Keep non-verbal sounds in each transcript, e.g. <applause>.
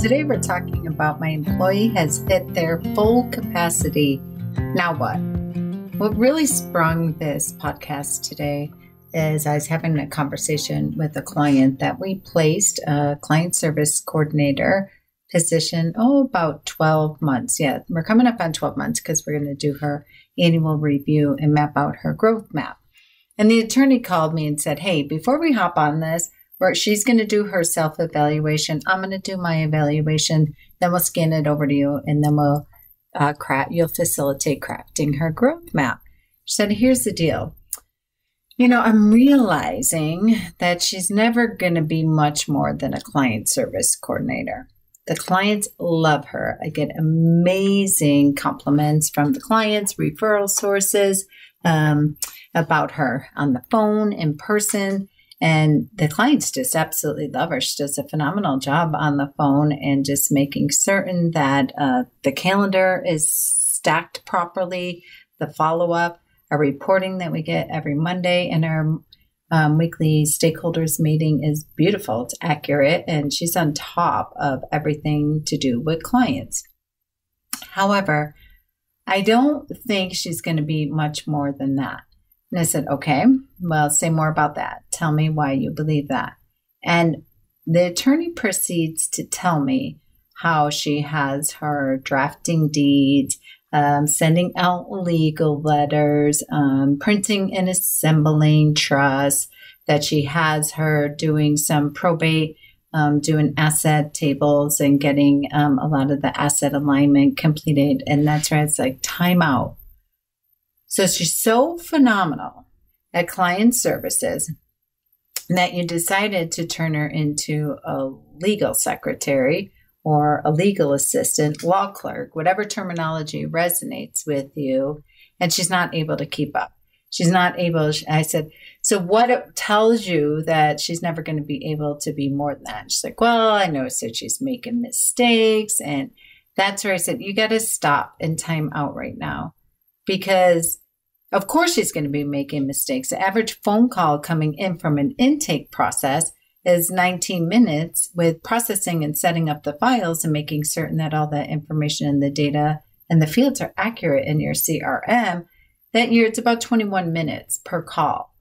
today we're talking about my employee has hit their full capacity. Now what? What really sprung this podcast today is I was having a conversation with a client that we placed a client service coordinator position, oh, about 12 months. Yeah, we're coming up on 12 months because we're going to do her annual review and map out her growth map. And the attorney called me and said, Hey, before we hop on this, where she's going to do her self evaluation. I'm going to do my evaluation. Then we'll scan it over to you, and then we'll uh, craft. You'll facilitate crafting her growth map. She said, "Here's the deal. You know, I'm realizing that she's never going to be much more than a client service coordinator." The clients love her. I get amazing compliments from the clients, referral sources um, about her on the phone, in person. And the clients just absolutely love her. She does a phenomenal job on the phone and just making certain that uh, the calendar is stacked properly, the follow up, a reporting that we get every Monday, and our um, weekly stakeholders meeting is beautiful. It's accurate, and she's on top of everything to do with clients. However, I don't think she's going to be much more than that. And I said, okay, well, say more about that. Tell me why you believe that. And the attorney proceeds to tell me how she has her drafting deeds, um, sending out legal letters, um, printing and assembling trusts, that she has her doing some probate, um, doing asset tables and getting um, a lot of the asset alignment completed. And that's where it's like timeout so she's so phenomenal at client services that you decided to turn her into a legal secretary or a legal assistant, law clerk, whatever terminology resonates with you, and she's not able to keep up. She's not able. I said, so what tells you that she's never going to be able to be more than that? She's like, well, I noticed that she's making mistakes. And that's where I said, you got to stop and time out right now because of course, she's going to be making mistakes. The average phone call coming in from an intake process is 19 minutes with processing and setting up the files and making certain that all the information and the data and the fields are accurate in your CRM. That year, it's about 21 minutes per call.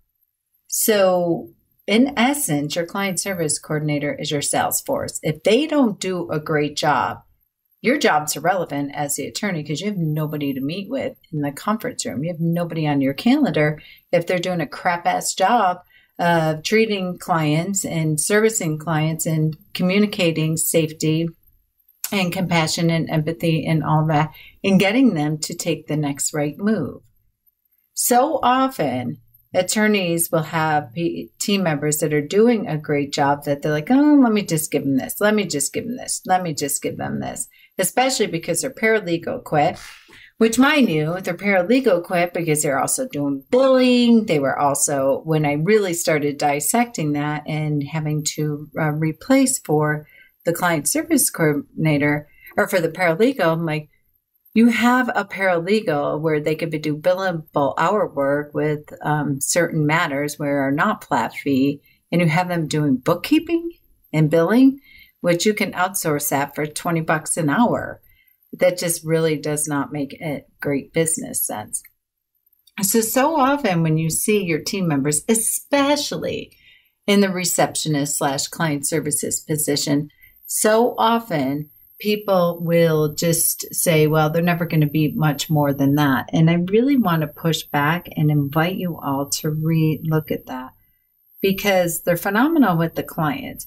So, in essence, your client service coordinator is your sales force. If they don't do a great job, your job's irrelevant as the attorney because you have nobody to meet with in the conference room. You have nobody on your calendar if they're doing a crap ass job of treating clients and servicing clients and communicating safety and compassion and empathy and all that and getting them to take the next right move. So often, attorneys will have team members that are doing a great job that they're like, oh, let me just give them this. Let me just give them this. Let me just give them this especially because their paralegal quit. Which, mind you, their paralegal quit because they're also doing billing. They were also, when I really started dissecting that and having to uh, replace for the client service coordinator or for the paralegal, I'm like, you have a paralegal where they could do billable hour work with um, certain matters where are not flat fee, and you have them doing bookkeeping and billing which you can outsource that for 20 bucks an hour. That just really does not make it great business sense. So, so often when you see your team members, especially in the receptionist slash client services position, so often people will just say, well, they're never going to be much more than that. And I really want to push back and invite you all to re look at that because they're phenomenal with the client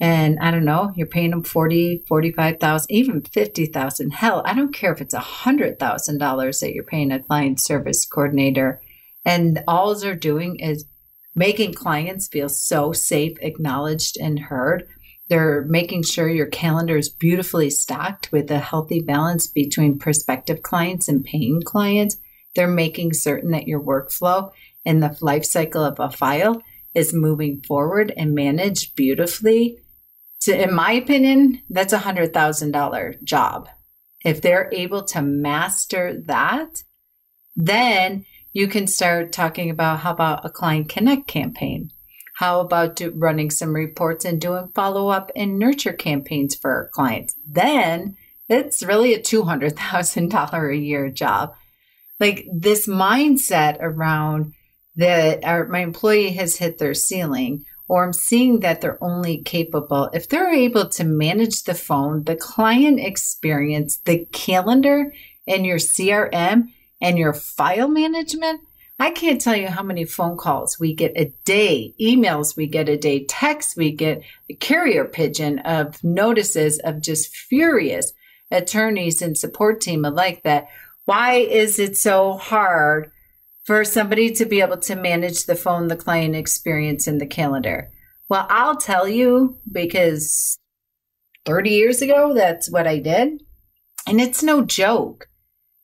and I don't know, you're paying them 40, 45,000, even 50,000. Hell, I don't care if it's a $100,000 that you're paying a client service coordinator. And all they're doing is making clients feel so safe, acknowledged, and heard. They're making sure your calendar is beautifully stocked with a healthy balance between prospective clients and paying clients. They're making certain that your workflow and the life cycle of a file is moving forward and managed beautifully so, in my opinion, that's a hundred thousand dollar job. If they're able to master that, then you can start talking about how about a client connect campaign? How about do, running some reports and doing follow up and nurture campaigns for clients? Then it's really a $200,000 a year job. Like this mindset around that our, my employee has hit their ceiling or I'm seeing that they're only capable, if they're able to manage the phone, the client experience, the calendar, and your CRM and your file management, I can't tell you how many phone calls we get a day, emails we get a day, texts we get, a carrier pigeon of notices of just furious attorneys and support team alike that why is it so hard for somebody to be able to manage the phone, the client experience, and the calendar? Well, I'll tell you because 30 years ago, that's what I did. And it's no joke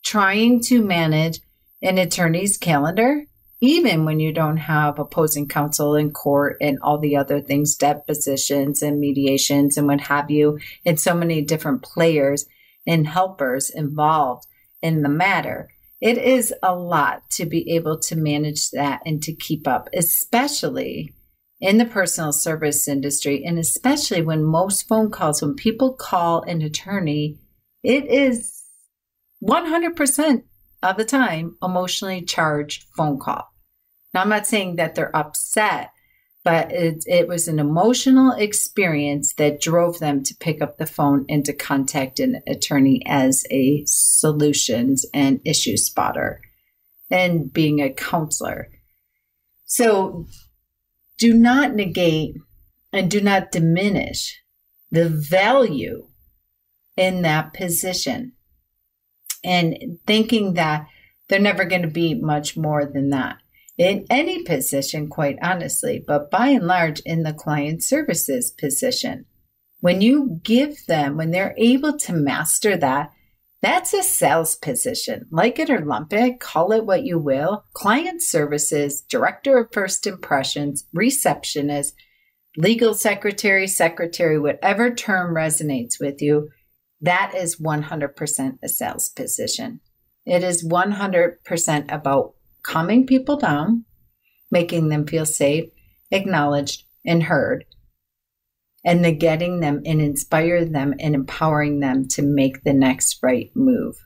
trying to manage an attorney's calendar, even when you don't have opposing counsel in court and all the other things, depositions and mediations and what have you, and so many different players and helpers involved in the matter. It is a lot to be able to manage that and to keep up, especially in the personal service industry. And especially when most phone calls, when people call an attorney, it is 100% of the time emotionally charged phone call. Now, I'm not saying that they're upset, but it, it was an emotional experience that drove them to pick up the phone and to contact an attorney as a solutions and issue spotter and being a counselor. So do not negate and do not diminish the value in that position and thinking that they're never going to be much more than that in any position, quite honestly, but by and large in the client services position. When you give them, when they're able to master that, that's a sales position. Like it or lump it, call it what you will. Client services, director of first impressions, receptionist, legal secretary, secretary, whatever term resonates with you, that is 100% a sales position. It is 100% about calming people down, making them feel safe, acknowledged, and heard, and getting them and inspire them and empowering them to make the next right move.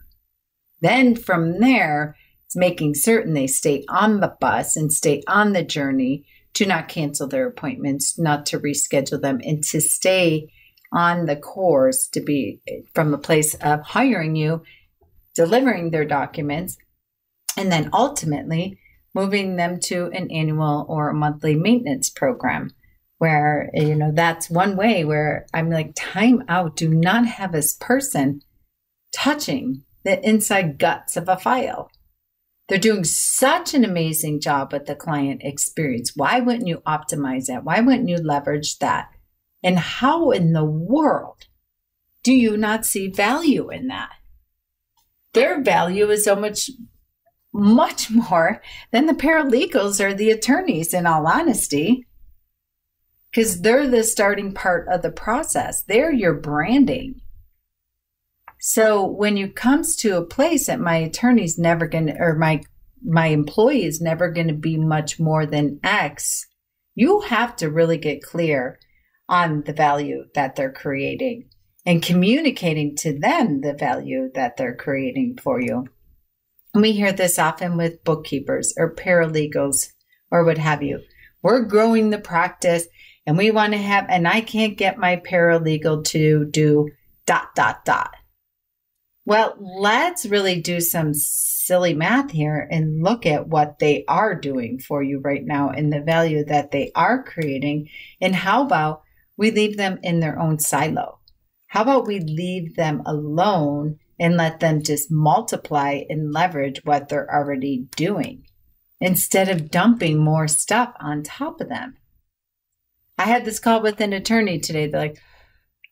Then from there, it's making certain they stay on the bus and stay on the journey to not cancel their appointments, not to reschedule them, and to stay on the course to be from a place of hiring you, delivering their documents, and then ultimately moving them to an annual or monthly maintenance program where you know that's one way where i'm like time out. Do not have this person touching the inside guts of a file. They're doing such an amazing job with the client experience. Why wouldn't you optimize that? Why wouldn't you leverage that? And how in the world do you not see value in that? Their value is so much much more than the paralegals or the attorneys in all honesty because they're the starting part of the process. They're your branding. So when it comes to a place that my attorney's never going to, or my my employee is never going to be much more than X, you have to really get clear on the value that they're creating and communicating to them the value that they're creating for you. And we hear this often with bookkeepers or paralegals or what have you. We're growing the practice and we want to have, and I can't get my paralegal to do dot, dot, dot. Well, let's really do some silly math here and look at what they are doing for you right now and the value that they are creating. And how about we leave them in their own silo? How about we leave them alone and let them just multiply and leverage what they're already doing instead of dumping more stuff on top of them? I had this call with an attorney today. They're like,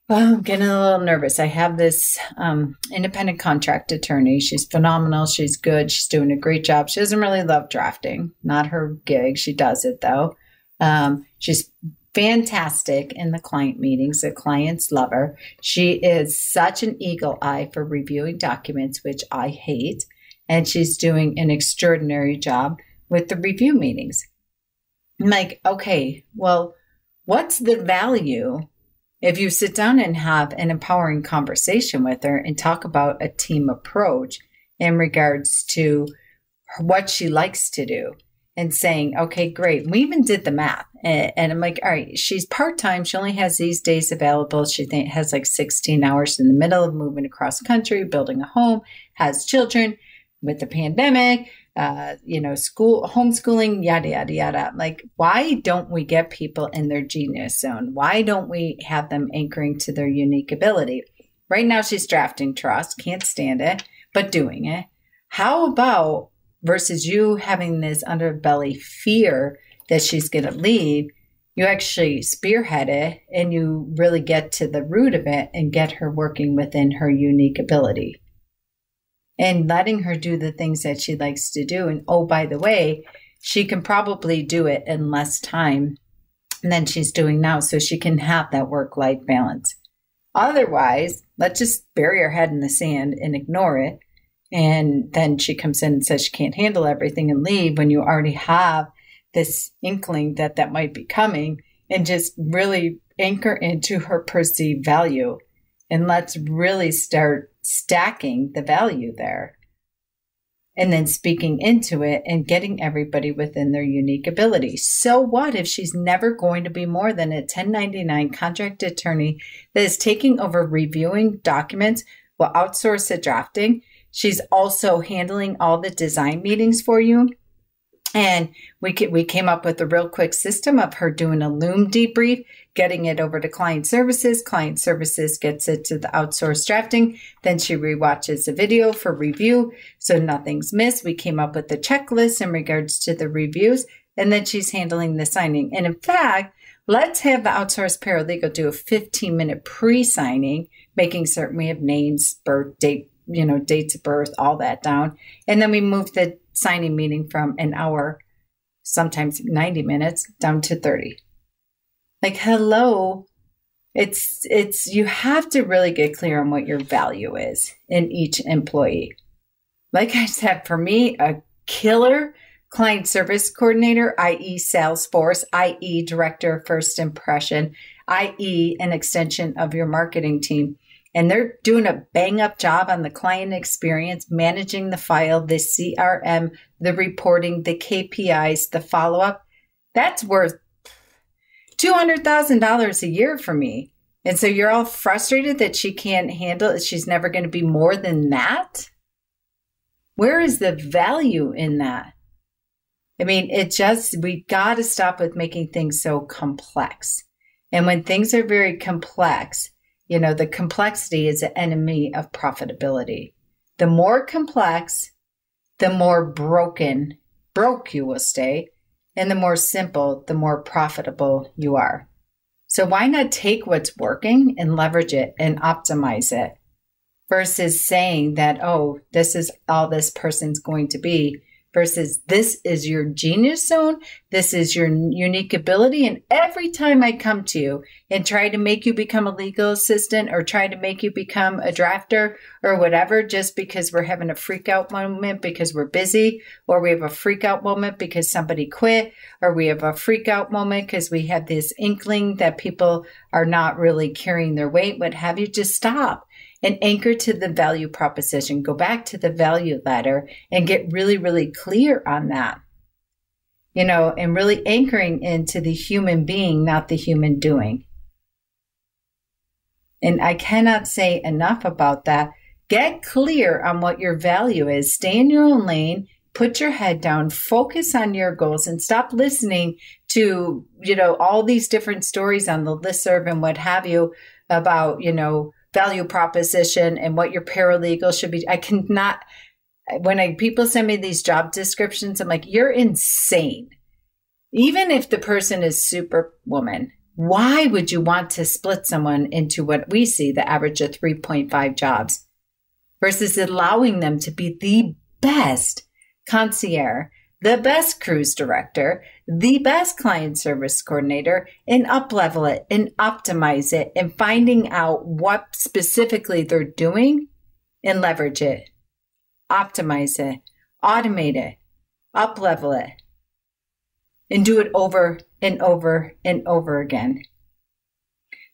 well, I'm getting a little nervous. I have this um, independent contract attorney. She's phenomenal. She's good. She's doing a great job. She doesn't really love drafting, not her gig. She does it though. Um, she's fantastic in the client meetings. The clients love her. She is such an eagle eye for reviewing documents, which I hate. And she's doing an extraordinary job with the review meetings. I'm like, okay, well, what's the value if you sit down and have an empowering conversation with her and talk about a team approach in regards to what she likes to do and saying, okay, great. We even did the math. And, and I'm like, all right, she's part time. She only has these days available. She think, has like 16 hours in the middle of moving across country, building a home, has children with the pandemic, uh, you know, school, homeschooling, yada, yada, yada. Like, why don't we get people in their genius zone? Why don't we have them anchoring to their unique ability? Right now, she's drafting trust, can't stand it, but doing it. How about versus you having this underbelly fear that she's going to leave? You actually spearhead it and you really get to the root of it and get her working within her unique ability and letting her do the things that she likes to do. And oh, by the way, she can probably do it in less time than she's doing now. So she can have that work life balance. Otherwise, let's just bury her head in the sand and ignore it. And then she comes in and says she can't handle everything and leave when you already have this inkling that that might be coming and just really anchor into her perceived value. And let's really start stacking the value there. And then speaking into it and getting everybody within their unique ability. So, what if she's never going to be more than a 1099 contract attorney that is taking over reviewing documents, will outsource the drafting? She's also handling all the design meetings for you and we we came up with a real quick system of her doing a Loom debrief, getting it over to client services. Client services gets it to the outsourced drafting. Then she rewatches the video for review, so nothing's missed. We came up with the checklist in regards to the reviews, and then she's handling the signing. And in fact, let's have the outsourced paralegal do a 15 minute pre signing, making certain we have names, birth date, you know, dates of birth, all that down, and then we moved the signing meeting from an hour, sometimes 90 minutes, down to 30. Like, hello. It's, it's, you have to really get clear on what your value is in each employee. Like I said, for me, a killer client service coordinator, i.e., Salesforce, i.e., director of first impression, i.e., an extension of your marketing team and they're doing a bang up job on the client experience, managing the file, the CRM, the reporting, the KPIs, the follow up, that's worth $200,000 a year for me. And so you're all frustrated that she can't handle it. She's never going to be more than that. Where is the value in that? I mean, it just, we got to stop with making things so complex. And when things are very complex, you know, the complexity is an enemy of profitability. The more complex, the more broken, broke you will stay. And the more simple, the more profitable you are. So why not take what's working and leverage it and optimize it versus saying that, oh, this is all this person's going to be versus this is your genius zone. This is your unique ability. And every time I come to you and try to make you become a legal assistant or try to make you become a drafter or whatever, just because we're having a freak out moment because we're busy, or we have a freak out moment because somebody quit, or we have a freak out moment because we have this inkling that people are not really carrying their weight, what have you, just stop and anchor to the value proposition. Go back to the value ladder and get really, really clear on that. You know, and really anchoring into the human being, not the human doing. And I cannot say enough about that. Get clear on what your value is. Stay in your own lane. Put your head down, focus on your goals and stop listening to, you know, all these different stories on the listserv and what have you about, you know, value proposition and what your paralegal should be. I cannot, when I, people send me these job descriptions, I'm like, you're insane. Even if the person is superwoman, why would you want to split someone into what we see the average of 3.5 jobs versus allowing them to be the best concierge the best cruise director, the best client service coordinator, and uplevel it and optimize it and finding out what specifically they're doing and leverage it, optimize it, automate it, uplevel it. and do it over and over and over again.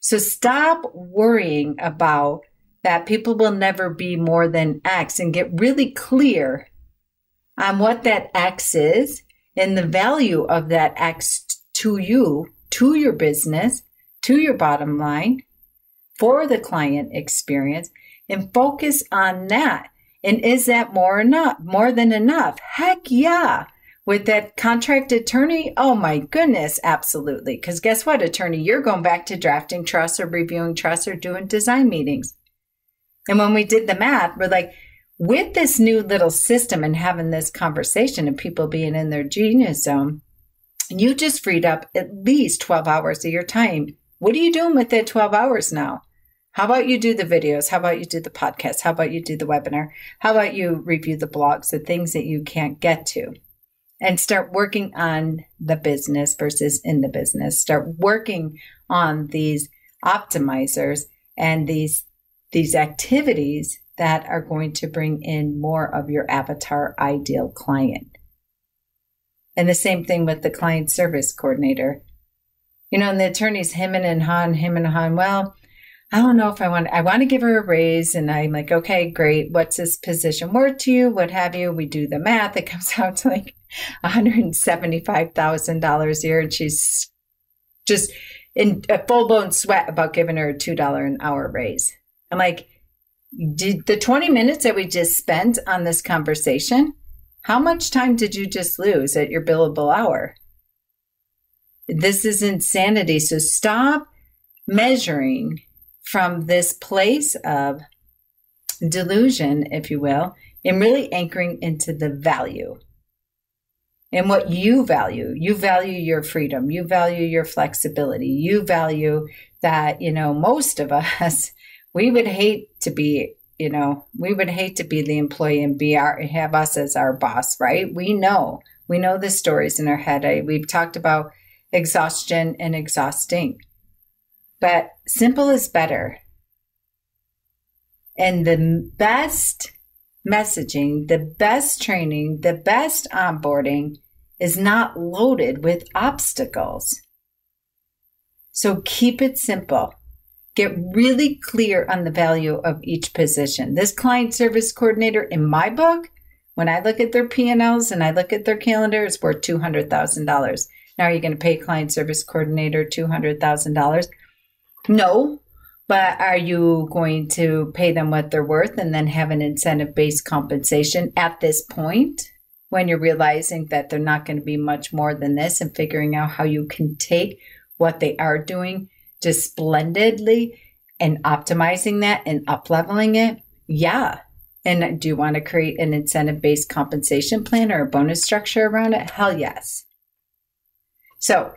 So stop worrying about that people will never be more than X and get really clear on what that X is and the value of that X to you, to your business, to your bottom line, for the client experience, and focus on that. And is that more enough? More than enough? Heck yeah. With that contract attorney, oh my goodness, absolutely. Because guess what, attorney? You're going back to drafting trusts or reviewing trusts or doing design meetings. And when we did the math, we're like, with this new little system and having this conversation and people being in their genius zone, you just freed up at least 12 hours of your time. What are you doing with that 12 hours now? How about you do the videos? How about you do the podcast? How about you do the webinar? How about you review the blogs, the things that you can't get to? And start working on the business versus in the business. Start working on these optimizers and these these activities that are going to bring in more of your avatar ideal client. And the same thing with the client service coordinator. You know, and the attorneys him and han, him and han. Well, I don't know if I want, I want to give her a raise. And I'm like, okay, great. What's this position worth to you? What have you? We do the math. It comes <laughs> out to like $175,000 a year. And she's just in a full blown sweat about giving her a $2 an hour raise. I'm like, did the 20 minutes that we just spent on this conversation, how much time did you just lose at your billable hour? This is insanity. So stop measuring from this place of delusion, if you will, and really anchoring into the value and what you value. You value your freedom. You value your flexibility. You value that, you know, most of <laughs> us we would hate to be you know we would hate to be the employee and be our have us as our boss right? We know. We know the stories in our head. I, we've talked about exhaustion and exhausting. But simple is better. And the best messaging the best training the best onboarding is not loaded with obstacles. So keep it simple Get really clear on the value of each position. This client service coordinator in my book, when I look at their P&Ls and I look at their calendar, it's worth $200,000. Now, are you going to pay client service coordinator $200,000? No, but are you going to pay them what they're worth and then have an incentive based compensation at this point when you're realizing that they're not going to be much more than this and figuring out how you can take what they are doing just splendidly and optimizing that and up leveling it? Yeah. And do you want to create an incentive based compensation plan or a bonus structure around it? Hell yes. So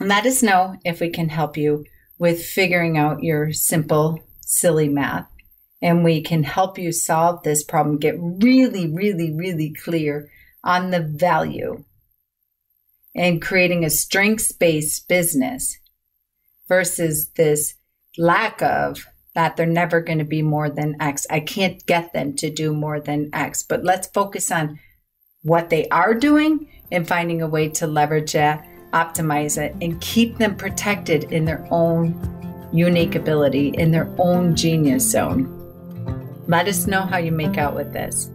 let us know if we can help you with figuring out your simple, silly math. And we can help you solve this problem, get really, really, really clear on the value and creating a strengths based business versus this lack of that they're never going to be more than X. I can't get them to do more than X, but let's focus on what they are doing and finding a way to leverage that, optimize it, and keep them protected in their own unique ability, in their own genius zone. Let us know how you make out with this.